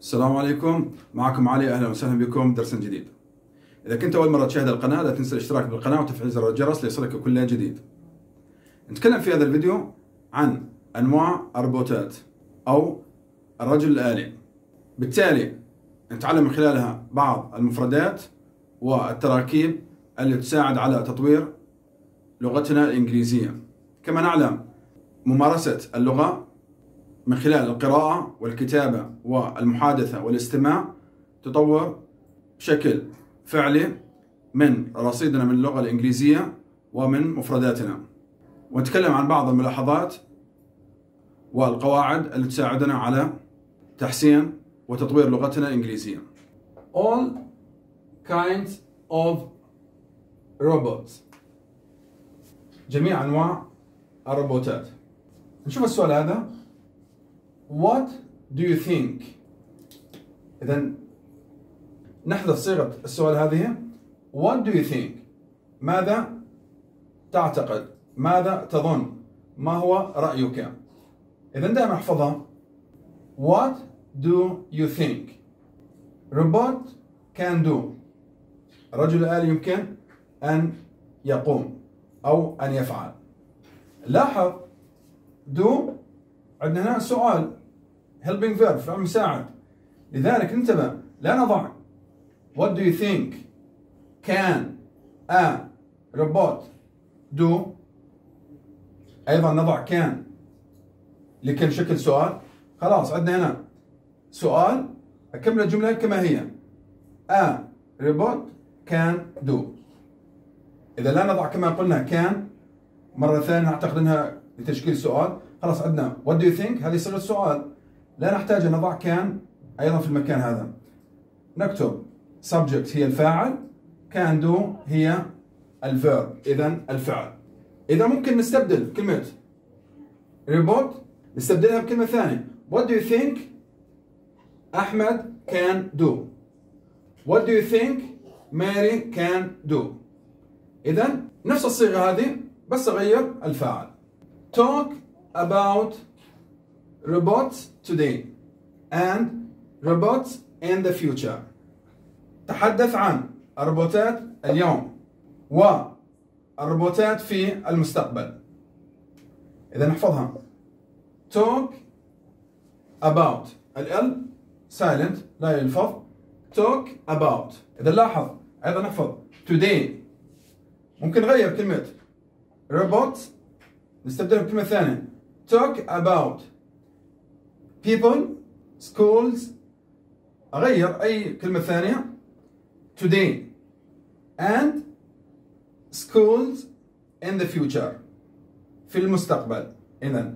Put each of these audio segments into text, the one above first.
السلام عليكم معكم علي أهلا وسهلا بكم درس جديد. إذا كنت أول مرة تشاهد القناة لا تنسى الاشتراك بالقناة وتفعيل زر الجرس ليصلك كل جديد. نتكلم في هذا الفيديو عن أنواع الروبوتات أو الرجل الآلي. بالتالي نتعلم من خلالها بعض المفردات والتراكيب اللي تساعد على تطوير لغتنا الإنجليزية. كما نعلم ممارسة اللغة من خلال القراءة والكتابة والمحادثة والاستماع تطور بشكل فعلي من رصيدنا من اللغة الإنجليزية ومن مفرداتنا. ونتكلم عن بعض الملاحظات والقواعد اللي تساعدنا على تحسين وتطوير لغتنا الإنجليزية. All kinds of robots. جميع أنواع الروبوتات. نشوف السؤال هذا. What do you think? إذا نحذف صيغة السؤال هذه. What do you think? ماذا تعتقد؟ ماذا تظن؟ ما هو رأيك؟ إذا دائما احفظها. What do you think? Robot can do. الرجل الآلي يمكن أن يقوم أو أن يفعل. لاحظ. Do عندنا هنا سؤال. Helping verb. فعل مساعد. لذلك انتبه. لا نضع. What do you think can a robot do? أيضا نضع can. لكل شكل سؤال. خلاص عندنا هنا سؤال. أكمل الجملة كما هي. A robot can do. إذا لا نضع كما قلنا can مرة ثانية أعتقد إنها لتشكيل سؤال. خلاص عندنا what do you think? هذه صيغه سؤال لا نحتاج أن نضع كان أيضا في المكان هذا. نكتب. Subject هي الفاعل. Can do هي الفيرب اذا الفعل. إذا ممكن نستبدل كلمة ريبوت نستبدلها بكلمة ثانية. What do you think أحمد can do? What do you think ماري can do? اذا نفس الصيغة هذه بس أغير الفاعل. Talk about robots today and robots in the future. تحدث عن الروبوتات اليوم والروبوتات في المستقبل. إذا نحفظها. Talk about. ال silent لا يلفظ. Talk about. إذا لاحظ أيضا نحفظ. Today. ممكن نغير كلمة. Robots نستبدلها بكلمة ثانية talk about people schools أغير أي كلمة ثانية today and schools in the future في المستقبل إذا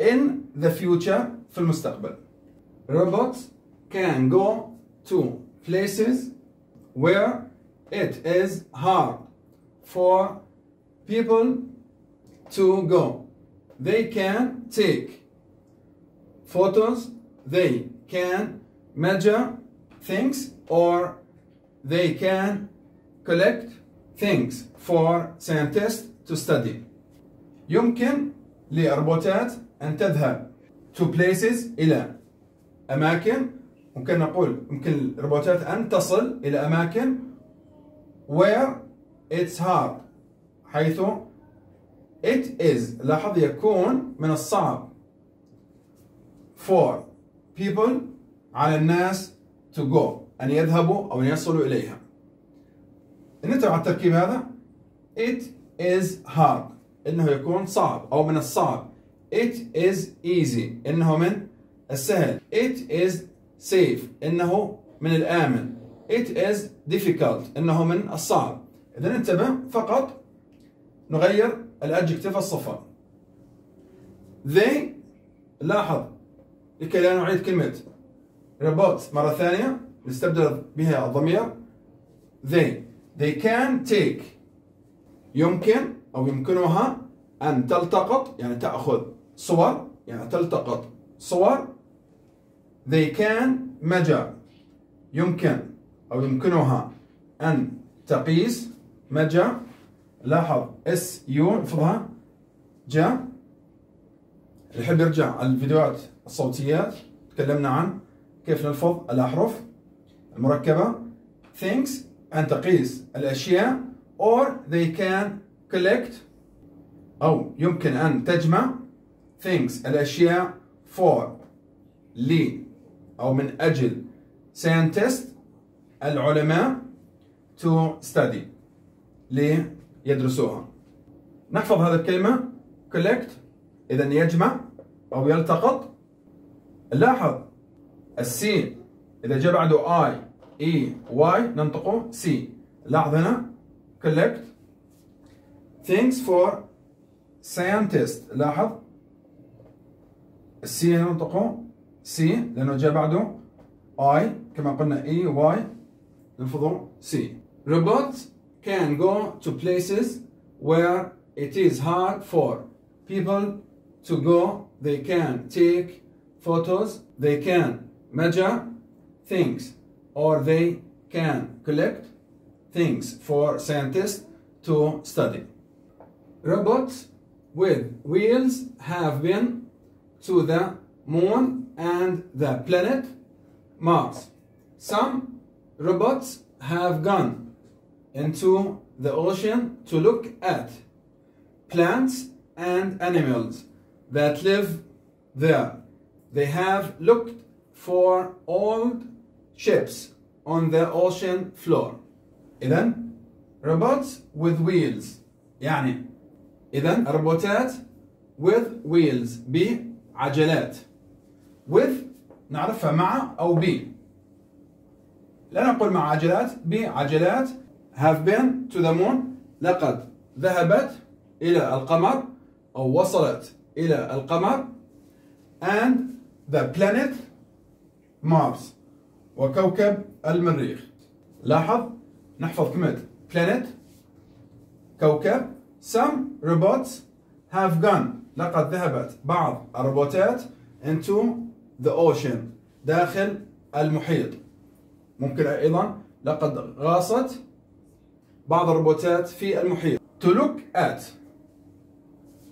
in the future في المستقبل robots can go to places where it is hard for people to go. They can take photos, they can measure things, or they can collect things for scientists to study. يمكن للروبوتات أن تذهب to places إلى أماكن ممكن نقول يمكن الروبوتات أن تصل إلى أماكن where it's hard حيث it is لاحظ يكون من الصعب for people على الناس to go أن يذهبوا أو أن يصلوا إليها. ننتبه على التركيب هذا it is hard. إنه يكون صعب أو من الصعب. It is easy. إنه من السهل. It is safe. إنه من الآمن. It is difficult. إنه من الصعب. إذا انتبه فقط نغير الادجكتيف الصفة. They لاحظ. لكي لا نعيد كلمة. روبوت مرة ثانية. نستبدل بها الضمير. They. They can take. يمكن أو يمكنها أن تلتقط يعني تأخذ صور يعني تلتقط صور. They can measure. يمكن أو يمكنها أن تقيس measure. لاحظ اس يو احفظها جا. اللي يحب يرجع الفيديوهات الصوتيات تكلمنا عن كيف نلفظ الأحرف المركبة. Things أن تقيس الأشياء. Or they can collect أو يمكن أن تجمع. Things الأشياء. For لي أو من أجل. Scientist العلماء. To study ليدرسوها نحفظ هذه الكلمة. Collect. إذا يجمع أو يلتقط. لاحظ. السي. إذا جاء بعده I. E. Y. ننطقه. C. لاحظ هنا. Collect. Things for scientist. لاحظ. السي ننطقه. C. لأنه جاء بعده I. كما قلنا E Y. نلفظه C. Robots can go to places where it is hard for people to go they can take photos they can measure things or they can collect things for scientists to study. Robots with wheels have been to the moon and the planet Mars. Some robots have gone into the ocean to look at plants and animals that live there. They have looked for old ships on the ocean floor. إذا robots with wheels يعني إذا روبوتات with wheels بعجلات with نعرفها مع أو ب لا نقول مع عجلات بعجلات have been to the moon لقد ذهبت إلى القمر أو وصلت إلى القمر and the planet Mars وكوكب المريخ. لاحظ نحفظ كلمة planet. كوكب some robots have gone. لقد ذهبت. بعض الروبوتات into the ocean داخل المحيط. ممكن أيضا لقد غاصت بعض الروبوتات في المحيط. To look at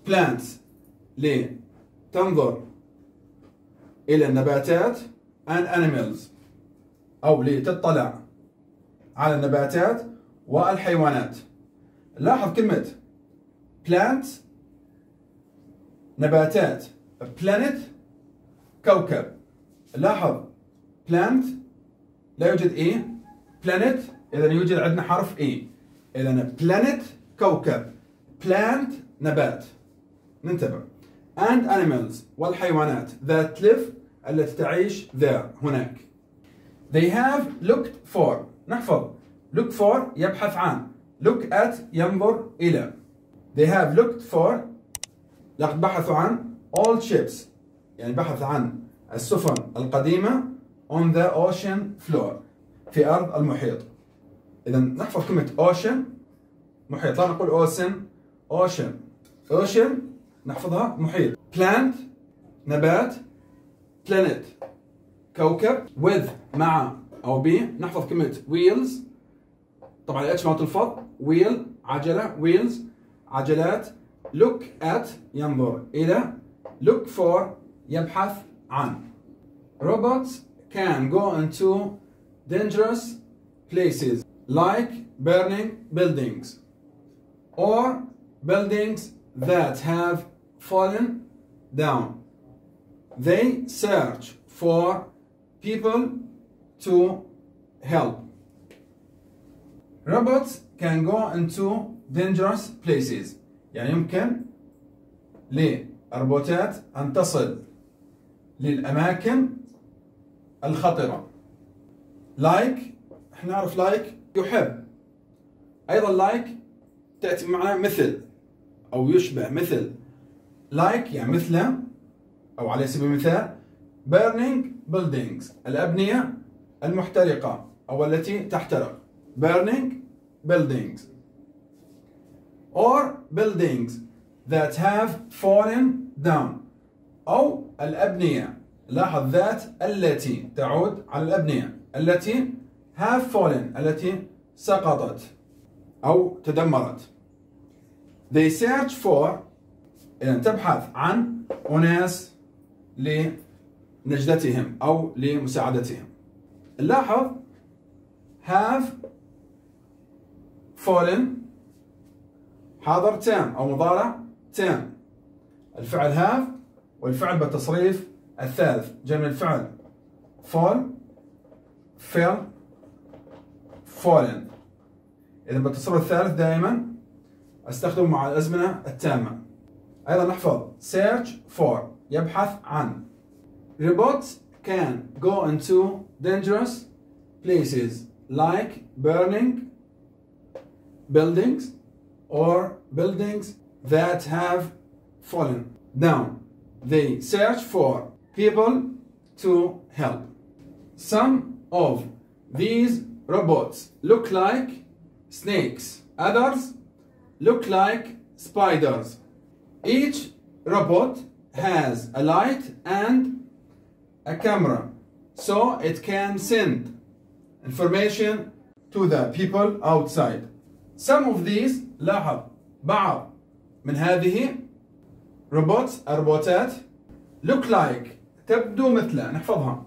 plants. لتنظر إلى النباتات and animals. أو لتطلع على النباتات والحيوانات. لاحظ كلمة plant. نباتات. planet. كوكب. لاحظ plant. لا يوجد E. planet. إذا يوجد عندنا حرف E إذا planet كوكب plant نبات ننتبه and animals والحيوانات that live التي تعيش there هناك they have looked for نحفظ look for يبحث عن look at ينظر إلى they have looked for لقد بحثوا عن all ships يعني بحث عن السفن القديمة on the ocean floor في أرض المحيط إذا نحفظ كلمة ocean محيط لا نقول ocean ocean ocean نحفظها محيط plant نبات planet كوكب with مع أو ب نحفظ كلمة wheels طبعا الاتش ما تلفظ wheel عجلة wheels عجلات look at ينظر إلى look for يبحث عن robots can go into dangerous places like burning buildings or buildings that have fallen down. They search for people to help. Robots can go into dangerous places يعني يمكن للروبوتات أن تصل للأماكن الخطرة like احنا نعرف like يحب. أيضا like تأتي معنا مثل أو يشبه مثل. Like يعني مثله أو على سبيل المثال burning buildings الأبنية المحترقة أو التي تحترق. Burning buildings. Or buildings that have fallen down أو الأبنية. لاحظ ذات التي تعود على الأبنية. التي have fallen التي سقطت أو تدمرت. They search for إذا تبحث عن أناس لنجدتهم أو لمساعدتهم. نلاحظ have fallen حاضر تام أو مضارع تام الفعل have والفعل بالتصريف الثالث جمع الفعل. Fall fell fallen إذا بالتصرف الثالث دائما أستخدمه مع الأزمنة التامة أيضا نحفظ search for يبحث عن robots can go into dangerous places like burning buildings or buildings that have fallen down. They search for people to help. Some of these robots look like snakes, others look like spiders. Each robot has a light and a camera so it can send information to the people outside. Some of these لاحظ بعض من هذه robots الروبوتات look like تبدو مثل نحفظها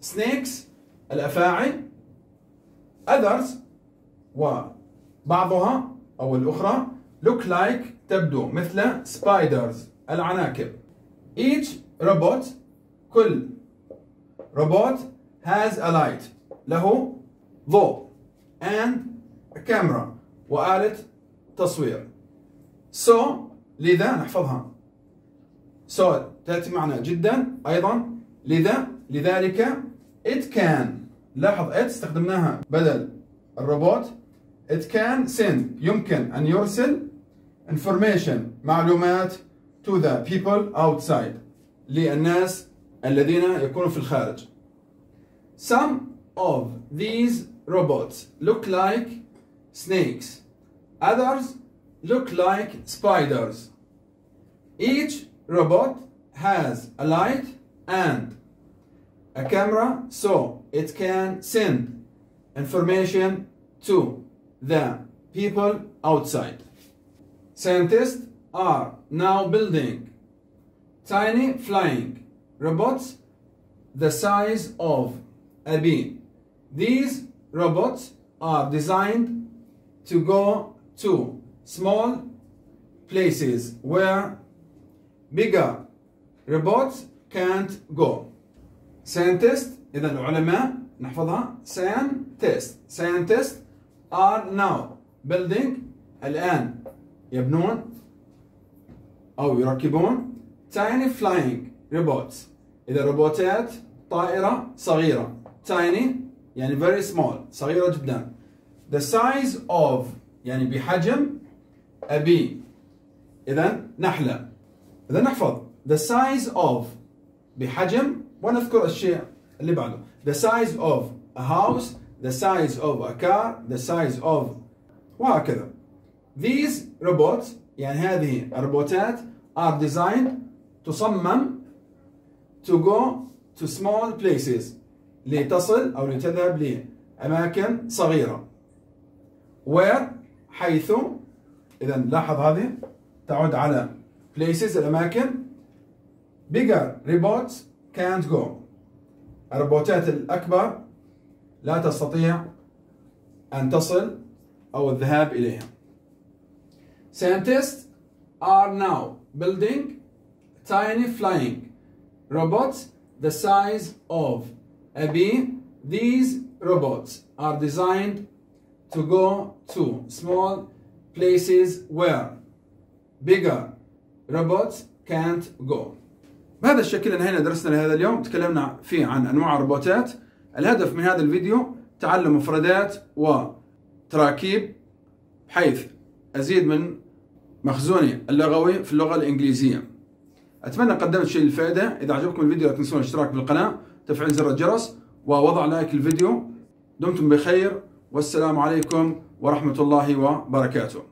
snakes الأفاعي others وبعضها أو الأخرى look like تبدو مثل spiders العناكب. Each robot كل robot has a light له ضوء and a camera وآلة تصوير. So لذا نحفظها. So تأتي معنا جدا أيضا. لذا؟ لذلك it can. لاحظ it استخدمناها بدل الروبوت it can send يمكن أن يرسل information معلومات to the people outside للناس الذين يكونوا في الخارج some of these robots look like snakes others look like spiders each robot has a light and a camera so it can send information to the people outside. Scientists are now building tiny flying robots the size of a bee. These robots are designed to go to small places where bigger robots can't go. Scientists إذا العلماء نحفظها. Scientists scientists are now building الآن يبنون أو يركبون tiny flying robots. إذا روبوتات طائرة صغيرة. Tiny يعني very small صغيرة جدا. The size of يعني بحجم a bee إذا نحلة. إذا نحفظ. The size of بحجم. ونذكر الشيء اللي بعده the size of a house the size of a car the size of وهكذا these robots يعني هذه الروبوتات are designed تصمم to go to small places لتصل أو لتذهب لأماكن صغيرة where حيث إذا لاحظ هذه تعود على places الأماكن bigger robots can't go الروبوتات الأكبر لا تستطيع أن تصل أو الذهاب إليها Scientists are now building tiny flying robots the size of a bee. These robots are designed to go to small places where bigger robots can't go. بهذا الشكل انهينا درسنا لهذا اليوم تكلمنا فيه عن أنواع الروبوتات. الهدف من هذا الفيديو تعلم مفردات وتراكيب بحيث أزيد من مخزوني اللغوي في اللغة الإنجليزية. أتمنى قدمت شيء للفائدة. إذا عجبكم الفيديو لا تنسون الاشتراك بالقناة تفعيل زر الجرس ووضع لايك للفيديو دمتم بخير والسلام عليكم ورحمة الله وبركاته.